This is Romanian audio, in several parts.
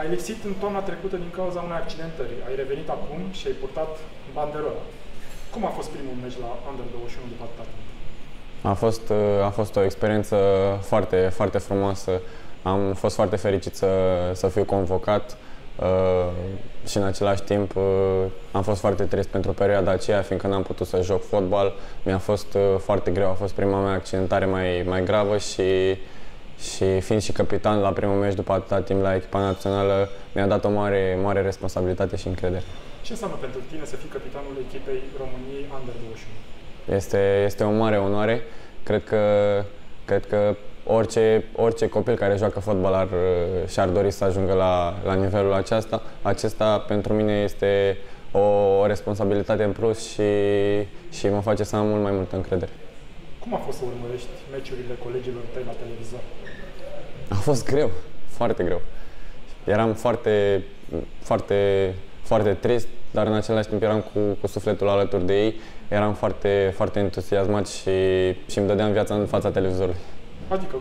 Ai lipsit în toamna trecută din cauza unei accidentări. Ai revenit acum și ai purtat banderola. Cum a fost primul meci la Under 21 după atâta timp? A fost, a fost o experiență foarte, foarte frumoasă. Am fost foarte fericit să, să fiu convocat uh, și în același timp uh, am fost foarte trist pentru perioada aceea, fiindcă n-am putut să joc fotbal. Mi-a fost uh, foarte greu, a fost prima mea accidentare mai, mai gravă și și fiind și capitan la primul meci după atâta timp la echipa națională, mi-a dat o mare, mare responsabilitate și încredere. Ce înseamnă pentru tine să fii capitanul echipei României Under 21? Este, este o mare onoare. Cred că, cred că orice, orice copil care joacă fotbal ar, și-ar dori să ajungă la, la nivelul acesta. Acesta pentru mine este o, o responsabilitate în plus și, și mă face să am mult mai multă încredere. Cum a fost să urmărești meciurile colegilor tăi la televizor? A fost greu, foarte greu. Eram foarte, foarte, foarte trist, dar în același timp eram cu, cu sufletul alături de ei. Eram foarte, foarte entuziasmat și, și îmi dădeam viața în fața televizorului. Adică,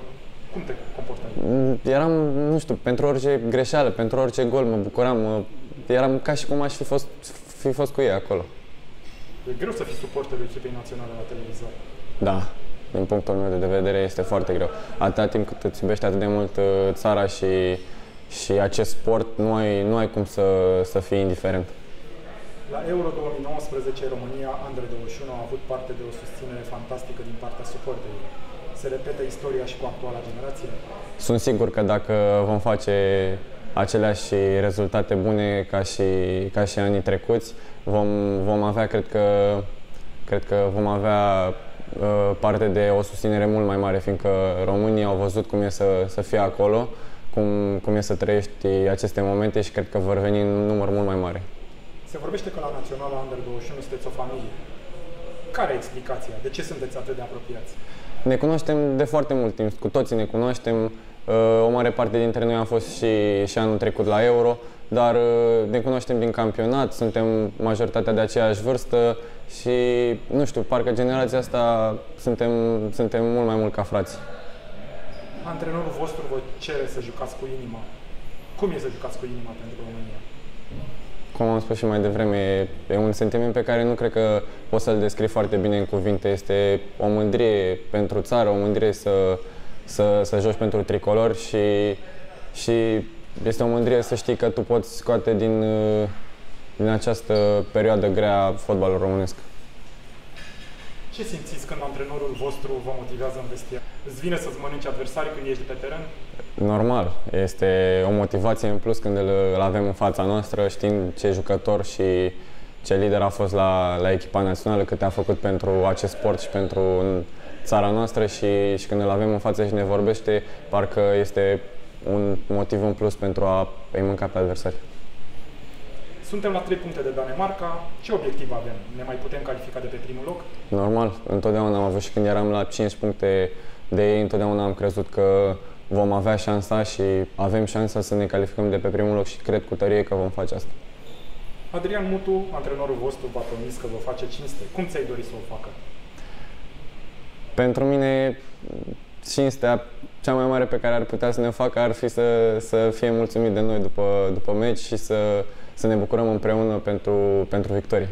cum te comportai? Mm, eram, nu știu, pentru orice greșeală, pentru orice gol mă bucuram. Mă, eram ca și cum aș fi fost, fi fost cu ei acolo. E greu să fii suporterul echipei naționale la televizor. Da, din punctul meu de vedere este foarte greu. Atâta timp cât îți iubești atât de mult uh, țara și, și acest sport, nu ai, nu ai cum să, să fii indiferent. La Euro 2019, România Under 21 a avut parte de o susținere fantastică din partea suporterilor. Se repetă istoria și cu actuala generație? Sunt sigur că dacă vom face aceleași rezultate bune ca și, ca și anii trecuți, vom, vom avea, cred că, cred că vom avea Uh, parte de o susținere mult mai mare, fiindcă românii au văzut cum e să, să fie acolo, cum, cum e să trăiești aceste momente și cred că vor veni în număr mult mai mare. Se vorbește că la Naționala Under 21 sunteți o familie. Care e explicația? De ce sunteți atât de apropiați? Ne cunoaștem de foarte mult timp, cu toții ne cunoaștem. Uh, o mare parte dintre noi am fost și, și anul trecut la Euro dar uh, ne cunoaștem din campionat, suntem majoritatea de aceeași vârstă și, nu știu, parcă generația asta suntem, suntem mult mai mult ca frați. Antrenorul vostru vă cere să jucați cu inima. Cum e să jucați cu inima pentru România? Cum am spus și mai devreme, e un sentiment pe care nu cred că poți să-l descrii foarte bine în cuvinte. Este o mândrie pentru țară, o mândrie să, să, să joci pentru tricolor și, și este o mândrie să știi că tu poți scoate din, uh, din această perioadă grea fotbalul românesc. Ce simțiți când antrenorul vostru vă motivează în vestiar? Îți vine să-ți mănânci adversarii când ești pe teren? Normal. Este o motivație în plus când îl, îl avem în fața noastră, știind ce jucător și ce lider a fost la, la echipa națională, cât a făcut pentru acest sport și pentru țara noastră și, și când îl avem în față și ne vorbește, parcă este un motiv în plus pentru a îi mânca pe adversari. Suntem la 3 puncte de Danemarca. Ce obiectiv avem? Ne mai putem califica de pe primul loc? Normal. Întotdeauna am avut și când eram la 5 puncte de ei, întotdeauna am crezut că vom avea șansa și avem șansa să ne calificăm de pe primul loc și cred cu tărie că vom face asta. Adrian Mutu, antrenorul vostru, v-a promis că vă face cinste. Cum ți-ai dori să o facă? Pentru mine, cinstea cea mai mare pe care ar putea să ne facă ar fi să, să fie mulțumit de noi după, după meci și să, să ne bucurăm împreună pentru, pentru victorie.